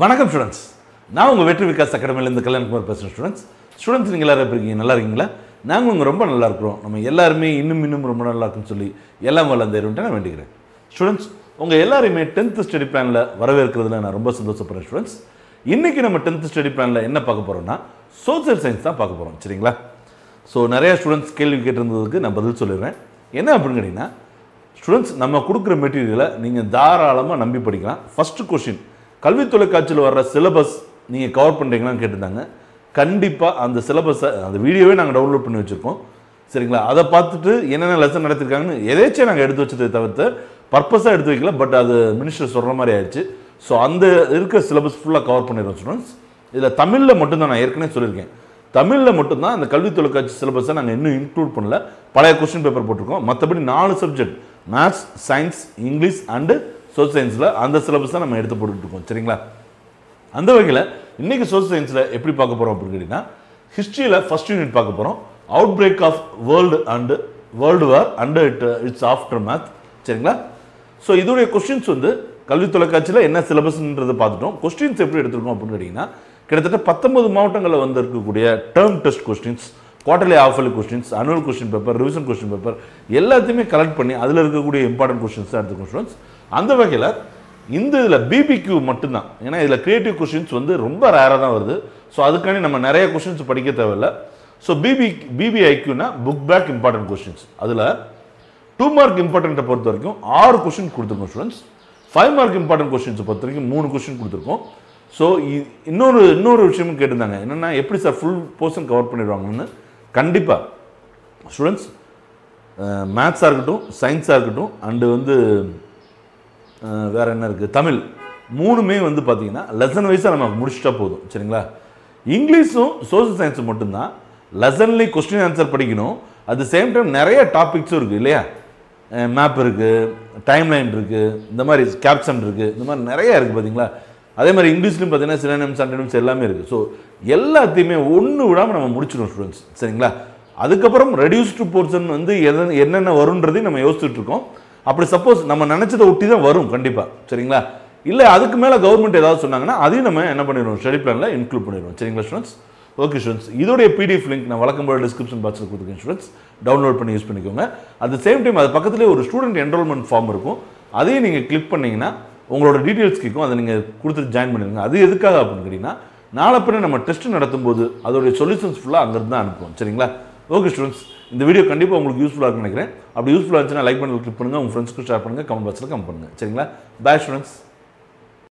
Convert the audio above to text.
வணக்கம் ஸ்டூடெண்ட்ஸ் நான் உங்கள் வெற்றி விகாஸ் அகாடமிலேருந்து கல்யாண்குமார் பேசுகிறேன் ஸ்டூடெண்ட்ஸ் ஸ்டூடெண்ட்ஸ் நீங்கள் எல்லோரும் எப்படி இருக்கீங்க? நல்லா இருக்கீங்களா? நாங்கள் உங்கள் ரொம்ப நல்லா இருக்கிறோம். நம்ம எல்லாருமே இன்னும் இன்னும் ரொம்ப நல்லா இருக்குன்னு சொல்லி எல்லாம் வல்ல நான் வேண்டிக்கிறேன். ஸ்டூடெண்ட்ஸ் உங்கள் எல்லாருமே டென்த்து ஸ்டடி பிளானில் வரவேற்கிறதுல நான் ரொம்ப சந்தோஷப்படுறேன் ஸ்டூடெண்ட்ஸ் இன்றைக்கி நம்ம டென்த்து ஸ்டடி பிளானில் என்ன பார்க்க போகிறோம்னா சோசியல் சயின்ஸ் தான் பார்க்க போகிறோம் சரிங்களா? ஸோ நிறையா ஸ்டூடெண்ட்ஸ் கேள்வி கேட்டிருந்ததுக்கு நான் பதில் சொல்லிடுறேன். என்ன அப்படின்னு கேட்டிங்கன்னா ஸ்டூடெண்ட்ஸ் நம்ம கொடுக்குற மெட்டீரியலை நீங்கள் தாராளமாக நம்பி படிக்கலாம். ஃபஸ்ட்டு கொஷின் கல்வி தொலைக்காட்சியில் வர்ற சிலபஸ் நீங்கள் கவர் பண்ணுறீங்களான்னு கேட்டிருந்தாங்க. கண்டிப்பாக அந்த சிலபஸை அந்த வீடியோவே நாங்கள் டவுன்லோட் பண்ணி வச்சுருக்கோம் சரிங்களா? அதை பார்த்துட்டு என்னென்ன லெசன் நடத்திருக்காங்கன்னு எதேச்சும் நாங்கள் எடுத்து வச்சதை தவிர்த்து பர்பஸாக எடுத்து வைக்கல பட் அது மினிஸ்டர் சொல்கிற மாதிரி ஆயிடுச்சு. ஸோ அந்த இருக்கிற சிலபஸ் ஃபுல்லாக கவர் பண்ணிடுறோம் ஸ்டூடெண்ட்ஸ் இதில் தமிழில் மட்டும்தான் நான் ஏற்கனவே சொல்லியிருக்கேன். தமிழில் மட்டும்தான் அந்த கல்வி தொலைக்காட்சி சிலபஸை நாங்கள் இன்னும் இன்க்ளூட் பண்ணல. பழைய கொஸ்டின் பேப்பர் போட்டிருக்கோம். மற்றபடி நாலு subject maths science English and social சயின்ஸில் அந்த சிலபஸ் தான் நம்ம எடுத்து போட்டுட்டு சரிங்களா? அந்த வகையில் இன்றைக்கி சோசியல் சயின்ஸில் எப்படி பார்க்க போகிறோம் அப்படின்னு கேட்டிங்கன்னா ஹிஸ்ட்ரியில் ஃபர்ஸ்ட் யூனிட் பார்க்க போகிறோம் outbreak of world and world war and it it's after math சரிங்களா? ஸோ இதோடைய கொஸ்டின்ஸ் வந்து கல்வி தொலைக்காட்சியில் என்ன சிலபஸ்ன்றதை பார்த்துட்டோம். கொஸ்டின்ஸ் எப்படி எடுத்துருக்கோம் அப்படின்னு கேட்டிங்கன்னா கிட்டத்தட்ட பத்தொன்பது மாவட்டங்களில் வந்திருக்கக்கூடிய term test questions quarterly half yearly questions annual question paper revision question paper எல்லாத்தையுமே கலெக்ட் பண்ணி அதில் இருக்கக்கூடிய இம்பார்ட்டன்ட் கொஸ்டின்ஸ் தான் எடுத்துக்கோம் ஸ்டூடெண்ட்ஸ் அந்த வகையில் இந்த இதில் பிபிக்யூ மட்டும்தான். ஏன்னா இதில் கிரியேட்டிவ் கொஷின்ஸ் வந்து ரொம்ப ரேராக தான் வருது. ஸோ அதுக்காண்டி நம்ம நிறைய கொஷின்ஸ் படிக்க தேவையில்ல. ஸோ பிபி பிபிஐக்யூனா புக் பேக் இம்பார்ட்டன்ட் கொஷின்ஸ் அதில் டூ மார்க் இம்பார்ட்டண்ட்டை பொறுத்த வரைக்கும் ஆறு கொஷின் கொடுத்துருக்கோம் ஸ்டூடெண்ட்ஸ் ஃபைவ் மார்க் இம்பார்ட்டன்ட் கொஷின்ஸை பொறுத்த வரைக்கும் மூணு கொஷின் கொடுத்துருக்கோம். ஸோ இன்னொரு இன்னொரு விஷயமும் கேட்டிருந்தாங்க. என்னென்னா எப்படி சார் ஃபுல் போர்ஷன் கவர் பண்ணிடுவாங்கன்னு? கண்டிப்பாக ஸ்டூடெண்ட்ஸ் மேத்ஸாக இருக்கட்டும் சயின்ஸாக இருக்கட்டும் அண்டு வந்து வேறு என்ன இருக்குது தமிழ். மூணுமே வந்து பார்த்தீங்கன்னா லெசன் வைஸாக நம்ம முடிச்சிட்டா போதும். சரிங்களா? இங்கிலீஷும் சோஷியல் சயின்ஸும் மட்டும்தான். லெசன்லேயும் கொஸ்டின் ஆன்சர் படிக்கணும். அட் த சேம் டைம் நிறைய டாபிக்ஸும் இருக்குது இல்லையா? மேப் இருக்குது டைம்லைன் இருக்குது இந்த மாதிரி கேப்ஷன் இருக்குது இந்த மாதிரி நிறையா இருக்குது பார்த்தீங்களா அதே மாதிரி இங்கிலீஷ்லையும் பார்த்தீங்கன்னா சிலனிம்ஸ் அண்டனிம்ஸ் எல்லாமே இருக்குது ஸோ எல்லாத்தையுமே ஒன்று விடாமல் நம்ம முடிச்சிடும் ஸ்டூடெண்ட்ஸ் சரிங்களா? அதுக்கப்புறம் ரெடியூஸ்டு போர்ஷன் வந்து எது என்னென்ன வரும்ன்றதையும் நம்ம யோசிச்சுட்டு இருக்கோம். அப்படி சப்போஸ் நம்ம நினச்சதை ஒட்டி தான் வரும் கண்டிப்பாக சரிங்களா? இல்லை அதுக்கு மேலே கவர்மெண்ட் ஏதாவது சொன்னாங்கன்னா அதையும் நம்ம என்ன பண்ணிடுவோம் ஸ்டடி பிளானில் இன்க்ளூட் பண்ணிடுவோம். சரிங்களா ஸ்டூடெண்ட்ஸ் ஓகே ஸ்டூடெண்ட்ஸ் இதோடைய பிடிஎஃப் லிங்க் நான் வழக்கம் போல டிஸ்கிரிப்ஷன் பாக்ஸில் கொடுத்துருக்கேன் ஸ்டூடெண்ட்ஸ் டவுன்லோட் பண்ணி யூஸ் பண்ணிக்கோங்க. அட் த சேம் டைம் அது பக்கத்துலேயே ஒரு ஸ்டூடெண்ட் என்ரோல்மெண்ட் ஃபார்ம் இருக்கும். அதையும் நீங்கள் கிளிக் பண்ணிங்கன்னா உங்களோட டீட்டெயில்ஸ் கேட்கும் அதை நீங்கள் கொடுத்துட்டு ஜாயின் பண்ணிடுங்க அது எதுக்காக அப்படின்னு கேட்டிங்கன்னா நாளை பின்ன நம்ம டெஸ்ட் நடத்தும்போது அதோடைய சொல்யூஷன்ஸ் ஃபுல்லாக அங்கேருந்து தான் அனுப்புவோம். சரிங்களா? ஓகே ஸ்டூடெண்ட்ஸ் இந்த வீடியோ கண்டிப்பாக உங்களுக்கு யூஸ்ஃபுல்லாக இருக்கும்னு நினைக்கிறேன். அப்படி யூஸ்ஃபுல்லாக இருந்துச்சுன்னா லைக் பண்ணி கிளிக் பண்ணுங்கள் உங்கள் ஃப்ரெண்ட்ஸ்க்கு ஷேர் பண்ணுங்கள் கமெண்ட் பாக்ஸில் கமெண்ட் பண்ணுங்கள் சரிங்களா? பாய் ஸ்டூடெண்ட்ஸ்